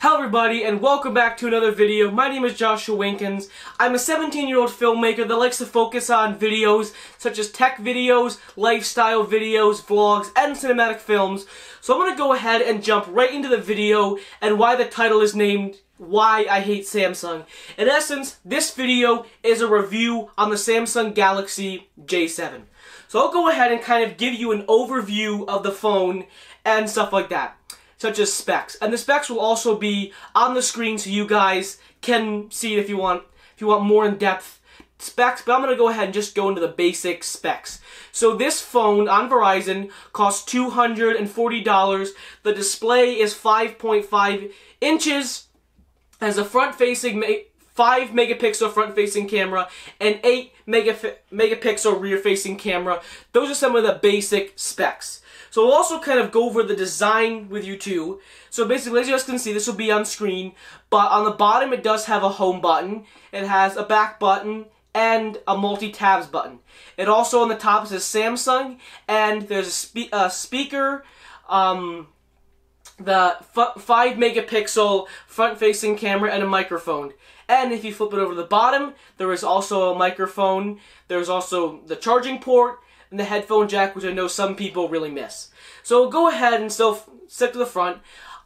Hello everybody and welcome back to another video. My name is Joshua Winkens. I'm a 17-year-old filmmaker that likes to focus on videos such as tech videos, lifestyle videos, vlogs, and cinematic films. So I'm going to go ahead and jump right into the video and why the title is named Why I Hate Samsung. In essence, this video is a review on the Samsung Galaxy J7. So I'll go ahead and kind of give you an overview of the phone and stuff like that such as specs. And the specs will also be on the screen so you guys can see it if you want if you want more in-depth specs, but I'm going to go ahead and just go into the basic specs. So this phone on Verizon costs $240. The display is 5.5 inches, has a front-facing 5 megapixel front-facing camera, and 8 megapixel rear-facing camera. Those are some of the basic specs. So we'll also kind of go over the design with you too. So basically, as you guys can see, this will be on screen, but on the bottom it does have a home button. It has a back button and a multi-tabs button. It also on the top says Samsung, and there's a, spe speaker, um, the 5 megapixel front-facing camera, and a microphone. And if you flip it over the bottom, there is also a microphone. There's also the charging port, and the headphone jack, which I know some people really miss. So go ahead and still stick to the front.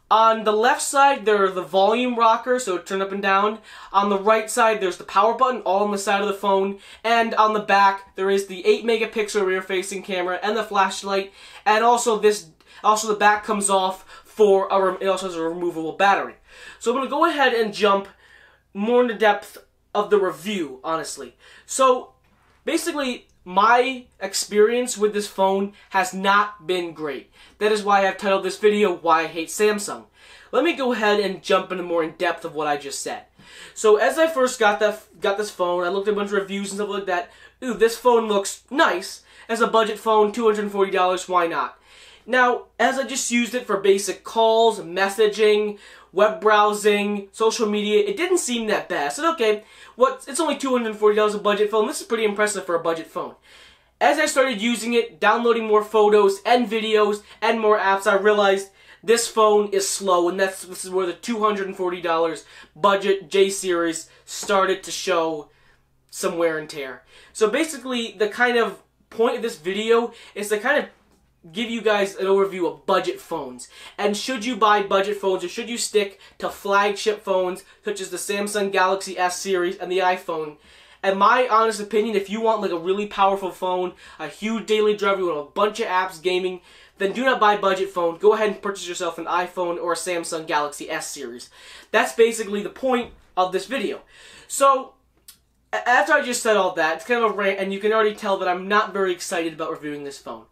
On the left side, there are the volume rocker, so turn up and down. On the right side, there's the power button, all on the side of the phone. And on the back, there is the 8 megapixel rear-facing camera and the flashlight. And also this, also the back comes off for a, it also has a removable battery. So I'm going to go ahead and jump more into depth of the review, honestly. So, basically, my experience with this phone has not been great. That is why I've titled this video, Why I Hate Samsung. Let me go ahead and jump into more in depth of what I just said. So as I first got that got this phone, I looked at a bunch of reviews and stuff like that. Ooh, this phone looks nice. As a budget phone, $240, why not? Now, as I just used it for basic calls, messaging, web browsing, social media, it didn't seem that bad. I said, okay, what? It's only $240 a budget phone. This is pretty impressive for a budget phone. As I started using it, downloading more photos and videos and more apps, I realized this phone is slow, and that's this is where the $240 budget J series started to show some wear and tear. So basically, the kind of point of this video is to kind of give you guys an overview of budget phones. And should you buy budget phones or should you stick to flagship phones such as the Samsung Galaxy S series and the iPhone? And my honest opinion, if you want like a really powerful phone, a huge daily driver, you want a bunch of apps, gaming, then do not buy budget phone. Go ahead and purchase yourself an iPhone or a Samsung Galaxy S series. That's basically the point of this video. So, after I just said all that, it's kind of a rant, and you can already tell that I'm not very excited about reviewing this phone.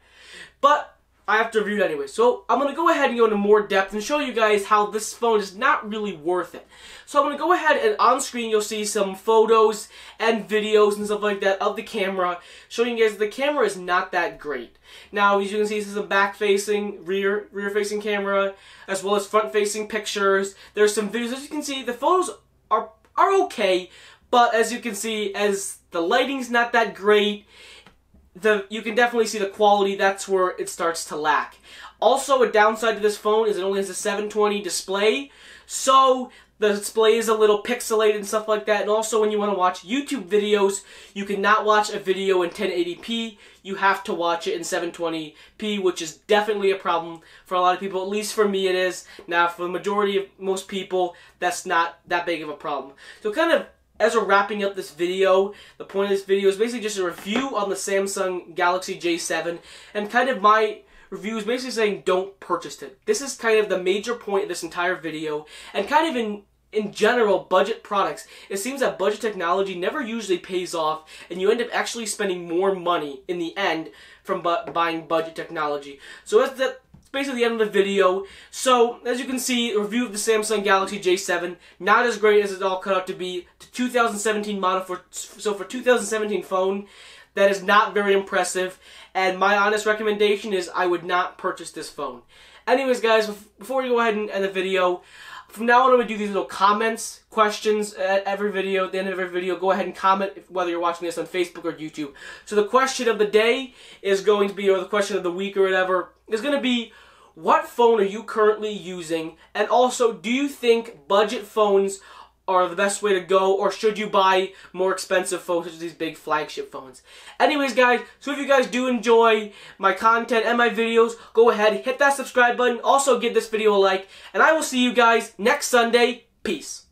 But I have to review it anyway. So I'm going to go ahead and go into more depth and show you guys how this phone is not really worth it. So I'm going to go ahead and on screen you'll see some photos and videos and stuff like that of the camera showing you guys the camera is not that great. Now as you can see this is a back facing, rear rear facing camera as well as front facing pictures. There's some videos as you can see the photos are, are okay but as you can see as the lighting's not that great the you can definitely see the quality. That's where it starts to lack. Also, a downside to this phone is it only has a 720 display, so the display is a little pixelated and stuff like that. And also, when you want to watch YouTube videos, you cannot watch a video in 1080p. You have to watch it in 720p, which is definitely a problem for a lot of people. At least for me, it is. Now, for the majority of most people, that's not that big of a problem. So, kind of as we're wrapping up this video, the point of this video is basically just a review on the Samsung Galaxy J7 and kind of my review is basically saying don't purchase it. This is kind of the major point of this entire video and kind of in in general, budget products, it seems that budget technology never usually pays off, and you end up actually spending more money in the end from bu buying budget technology. So as the basically the end of the video. So, as you can see, review of the Samsung Galaxy J7, not as great as it's all cut out to be. The 2017 model, for so for 2017 phone, that is not very impressive. And my honest recommendation is I would not purchase this phone. Anyways, guys, before we go ahead and end the video, from now on, I'm going to do these little comments, questions uh, at every video. At the end of every video, go ahead and comment whether you're watching this on Facebook or YouTube. So the question of the day is going to be, or the question of the week or whatever, is going to be, what phone are you currently using? And also, do you think budget phones are the best way to go, or should you buy more expensive phones such as these big flagship phones? Anyways, guys, so if you guys do enjoy my content and my videos, go ahead, hit that subscribe button, also give this video a like, and I will see you guys next Sunday. Peace.